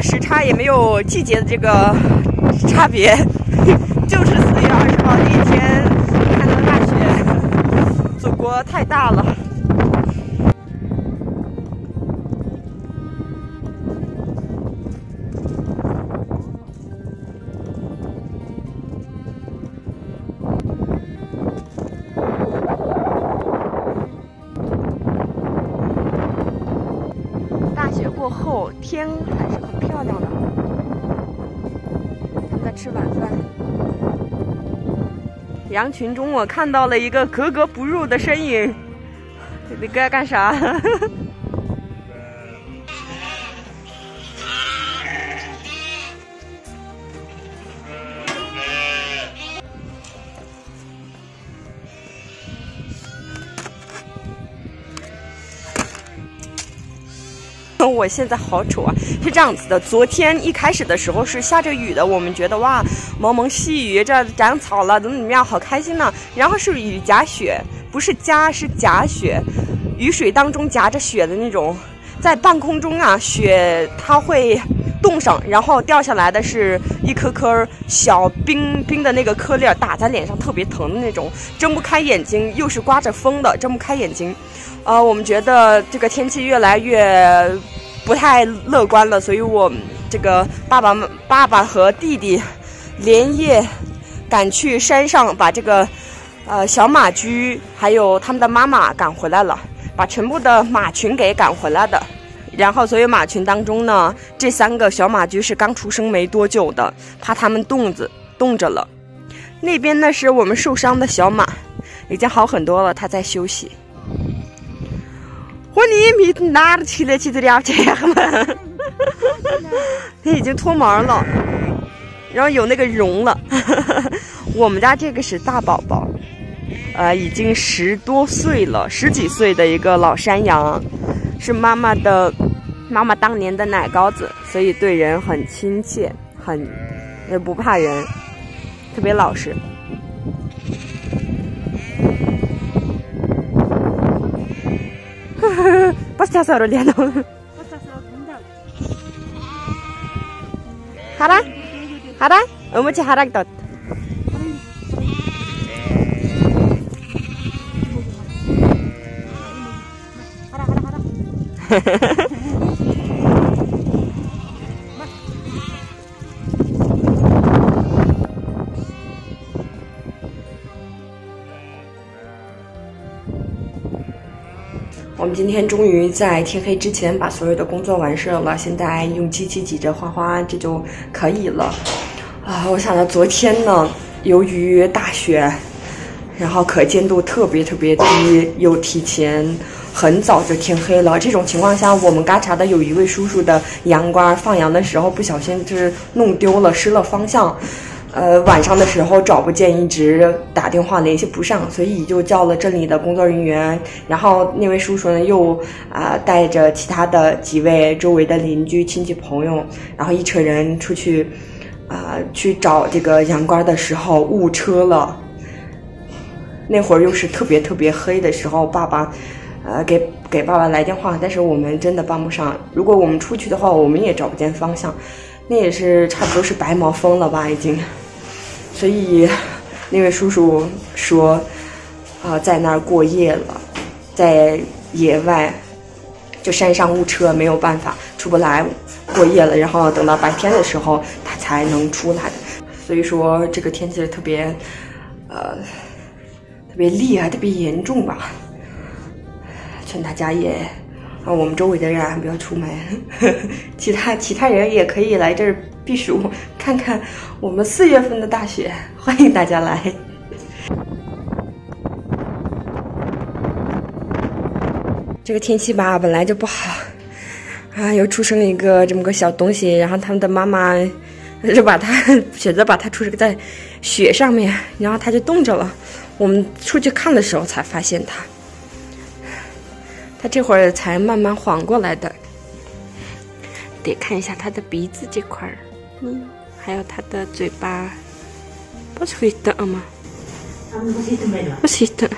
时差，也没有季节的这个差别，就是四月二十号那一天看到大雪。祖国太大了。大雪过后天还是漂亮的，他们在吃晚饭。羊群中我看到了一个格格不入的身影，你该干啥？我现在好丑啊！是这样子的，昨天一开始的时候是下着雨的，我们觉得哇，蒙蒙细雨，这长草了，怎么怎么样，好开心呢。然后是雨夹雪，不是夹，是夹雪，雨水当中夹着雪的那种，在半空中啊，雪它会冻上，然后掉下来的是一颗颗小冰冰的那个颗粒，打在脸上特别疼的那种，睁不开眼睛，又是刮着风的，睁不开眼睛。呃，我们觉得这个天气越来越。不太乐观了，所以我这个爸爸、爸爸和弟弟连夜赶去山上，把这个呃小马驹还有他们的妈妈赶回来了，把全部的马群给赶回来的。然后所有马群当中呢，这三个小马驹是刚出生没多久的，怕他们冻子冻着了。那边呢是我们受伤的小马，已经好很多了，它在休息。我你米哪儿起来起这俩这样嘛？它已经脱毛了，然后有那个绒了。我们家这个是大宝宝，呃，已经十多岁了，十几岁的一个老山羊，是妈妈的妈妈当年的奶羔子，所以对人很亲切，很也不怕人，特别老实。postcassero gli hanno harang harang kamu cih harang tot Hehehe 我们今天终于在天黑之前把所有的工作完事了，现在用机器挤着花花，这就可以了。啊，我想到昨天呢，由于大雪，然后可见度特别特别低，又提前很早就天黑了。这种情况下，我们嘎查的有一位叔叔的羊倌放羊的时候不小心就是弄丢了，失了方向。呃，晚上的时候找不见，一直打电话联系不上，所以就叫了镇里的工作人员。然后那位叔叔呢，又啊带着其他的几位周围的邻居、亲戚朋友，然后一车人出去啊去找这个羊倌的时候误车了。那会儿又是特别特别黑的时候，爸爸呃给给爸爸来电话，但是我们真的帮不上。如果我们出去的话，我们也找不见方向。那也是差不多是白毛疯了吧，已经。所以，那位叔叔说，啊，在那儿过夜了，在野外，就山上误车，没有办法出不来，过夜了。然后等到白天的时候，他才能出来。所以说，这个天气特别，呃，特别厉害，特别严重吧。劝大家也，啊，我们周围的人还不要出门，其他其他人也可以来这儿。避暑，看看我们四月份的大雪，欢迎大家来。这个天气吧，本来就不好，啊，又出生一个这么个小东西，然后他们的妈妈就把它选择把它出生在雪上面，然后它就冻着了。我们出去看的时候才发现它，它这会儿才慢慢缓过来的。得看一下他的鼻子这块儿。嗯，还有他的嘴巴，不是会的吗？不是的。